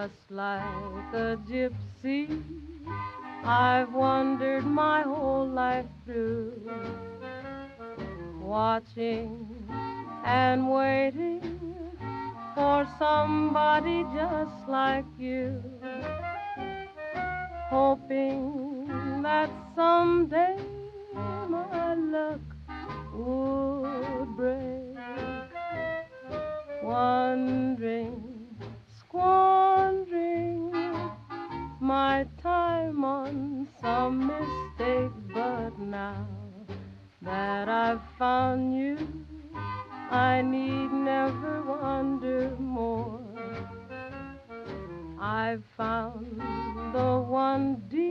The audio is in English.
Just like a gypsy, I've wandered my whole life through, watching and waiting for somebody just like you, hoping that someday my luck would break, wondering, my time on some mistake, but now that I've found you, I need never wonder more. I've found the one dear